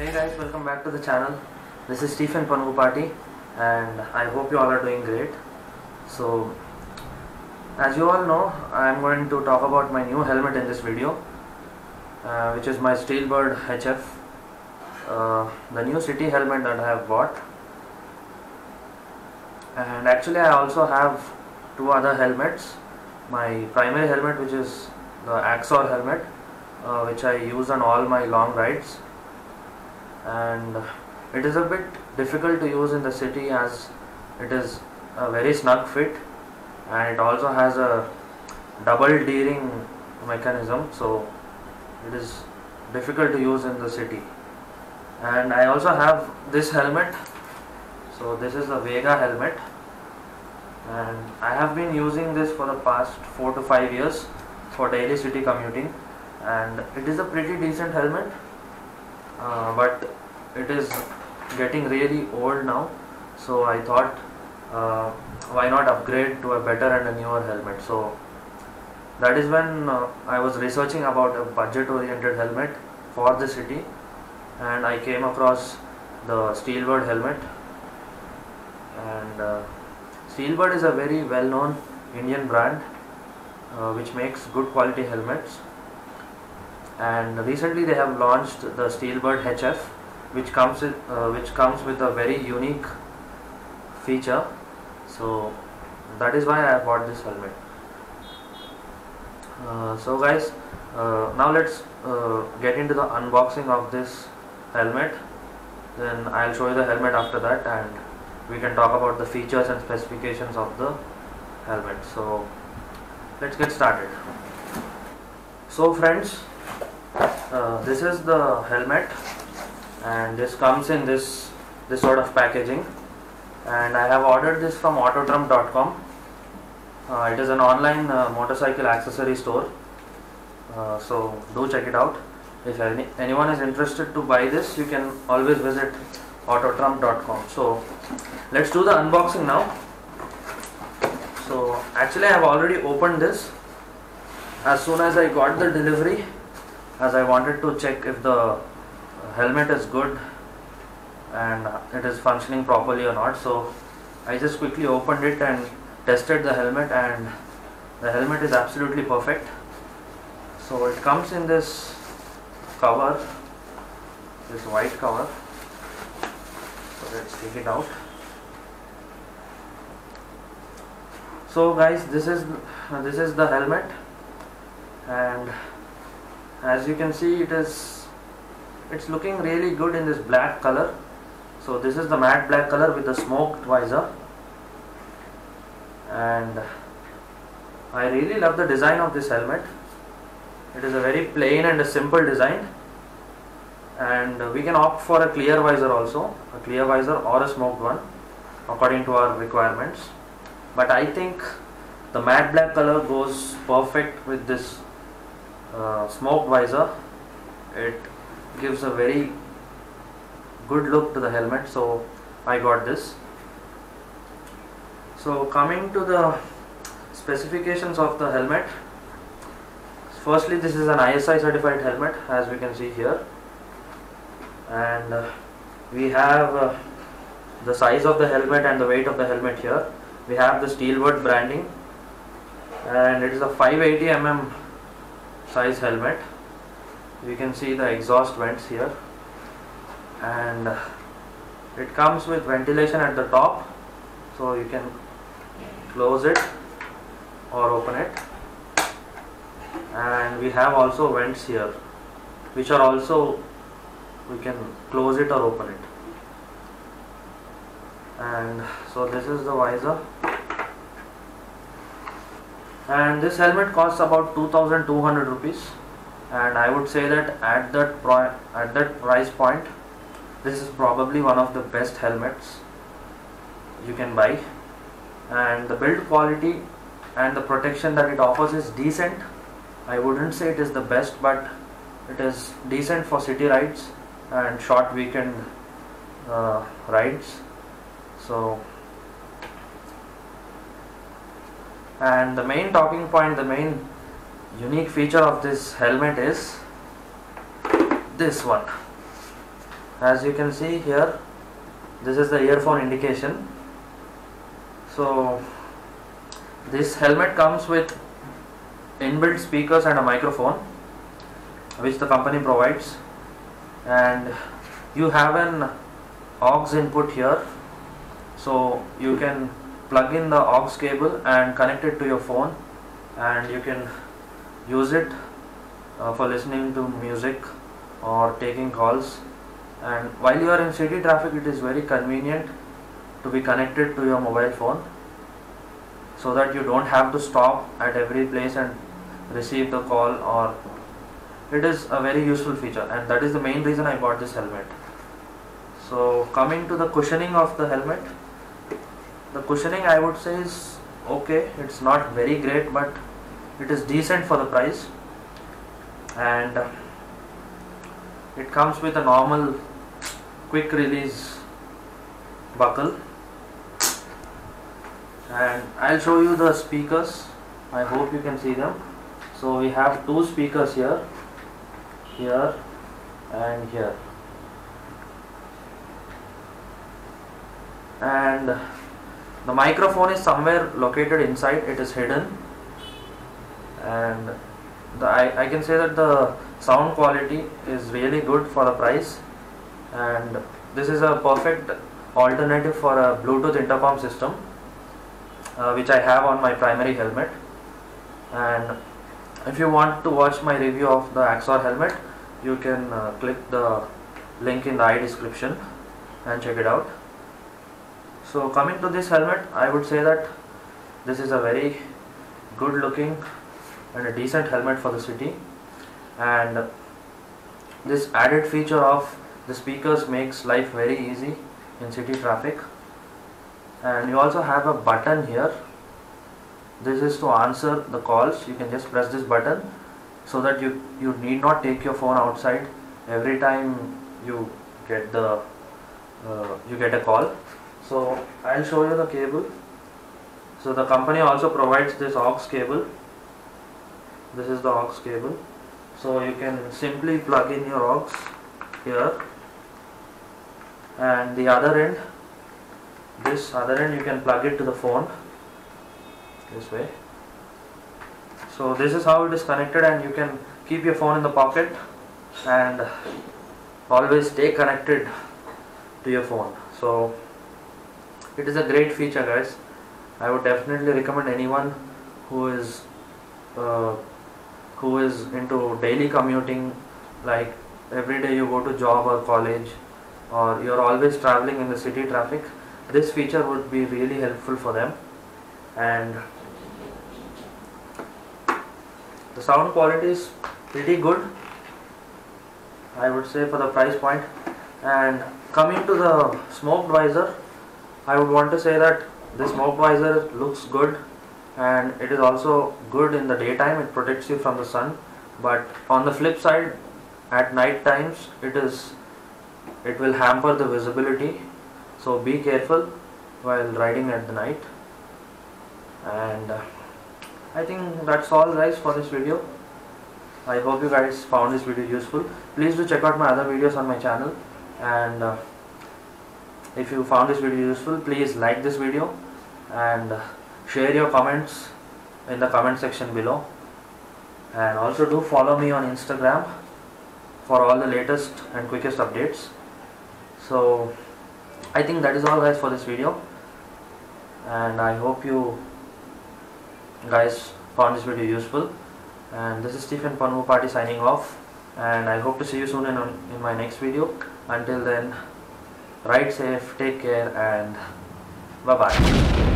Hey guys, welcome back to the channel. This is Stephen Ponugupati and I hope you all are doing great. So, as you all know, I am going to talk about my new helmet in this video, uh, which is my Steelbird HF, uh, the new city helmet that I have bought. And actually, I also have two other helmets. My primary helmet, which is the Axor helmet, uh, which I use on all my long rides and it is a bit difficult to use in the city as it is a very snug fit. And it also has a double D-ring mechanism so it is difficult to use in the city. And I also have this helmet. So this is the Vega helmet. And I have been using this for the past 4 to 5 years for daily city commuting. And it is a pretty decent helmet uh, but it is getting really old now. So I thought uh, why not upgrade to a better and a newer helmet? So that is when uh, I was researching about a budget oriented helmet for the city. And I came across the Steelbird helmet. And uh, Steelbird is a very well known Indian brand uh, which makes good quality helmets and recently they have launched the Steelbird HF which comes with uh, which comes with a very unique feature. So that is why I bought this helmet. Uh, so guys uh, now let's uh, get into the unboxing of this helmet. Then I'll show you the helmet after that and we can talk about the features and specifications of the helmet. So let's get started. So friends uh, this is the helmet and this comes in this this sort of packaging. And I have ordered this from autodrum.com uh, it is an online uh, motorcycle accessory store. Uh, so do check it out. If any, anyone is interested to buy this you can always visit autodrum.com so let's do the unboxing now. So actually I have already opened this. As soon as I got the delivery as I wanted to check if the helmet is good and it is functioning properly or not. So I just quickly opened it and tested the helmet and the helmet is absolutely perfect. So it comes in this cover this white cover. So let's take it out. So guys this is this is the helmet and as you can see it is it's looking really good in this black color. So this is the matte black color with the smoked visor. And I really love the design of this helmet. It is a very plain and a simple design. And we can opt for a clear visor also a clear visor or a smoked one according to our requirements. But I think the matte black color goes perfect with this uh, smoked visor. It gives a very good look to the helmet so I got this. So coming to the specifications of the helmet. Firstly this is an ISI certified helmet as we can see here. And uh, we have uh, the size of the helmet and the weight of the helmet here. We have the Steelbird branding. And it is a 580 mm size helmet. You can see the exhaust vents here. And it comes with ventilation at the top so you can close it or open it. And we have also vents here which are also we can close it or open it. And so this is the visor and this helmet costs about 2200 rupees. And I would say that at that at that price point this is probably one of the best helmets you can buy. And the build quality and the protection that it offers is decent. I wouldn't say it is the best but it is decent for city rides and short weekend uh, rides. So and the main talking point the main unique feature of this helmet is this one. As you can see here this is the earphone indication. So this helmet comes with inbuilt speakers and a microphone which the company provides. And you have an aux input here. So you can plug in the aux cable and connect it to your phone and you can use it uh, for listening to music or taking calls. And while you are in city traffic it is very convenient to be connected to your mobile phone so that you don't have to stop at every place and receive the call or it is a very useful feature. And that is the main reason I bought this helmet. So coming to the cushioning of the helmet the cushioning I would say is okay. It's not very great but it is decent for the price. And uh, it comes with a normal quick release buckle. And I'll show you the speakers. I hope you can see them. So we have two speakers here here and here. And the microphone is somewhere located inside. It is hidden. And the, I, I can say that the sound quality is really good for the price. And this is a perfect alternative for a Bluetooth intercom system uh, which I have on my primary helmet. And if you want to watch my review of the Axor helmet you can uh, click the link in the i description and check it out so coming to this helmet I would say that this is a very good looking and a decent helmet for the city. And this added feature of the speakers makes life very easy in city traffic. And you also have a button here. This is to answer the calls. You can just press this button so that you you need not take your phone outside. Every time you get the uh, you get a call so I'll show you the cable. So the company also provides this aux cable. This is the aux cable. So you can simply plug in your aux here. And the other end this other end you can plug it to the phone this way. So this is how it is connected and you can keep your phone in the pocket and always stay connected to your phone. So it is a great feature guys. I would definitely recommend anyone who is uh, who is into daily commuting like every day you go to job or college or you're always traveling in the city traffic this feature would be really helpful for them. And the sound quality is pretty good I would say for the price point. And coming to the smoke visor I would want to say that this smoke visor looks good and it is also good in the daytime. It protects you from the sun. But on the flip side at night times it is it will hamper the visibility. So be careful while riding at the night. And uh, I think that's all guys for this video. I hope you guys found this video useful. Please do check out my other videos on my channel. And uh, if you found this video useful please like this video and share your comments in the comment section below. And also do follow me on Instagram for all the latest and quickest updates. So I think that is all guys for this video. And I hope you guys found this video useful. And this is Stephen Party signing off. And I hope to see you soon in, in my next video. Until then ride safe take care and bye bye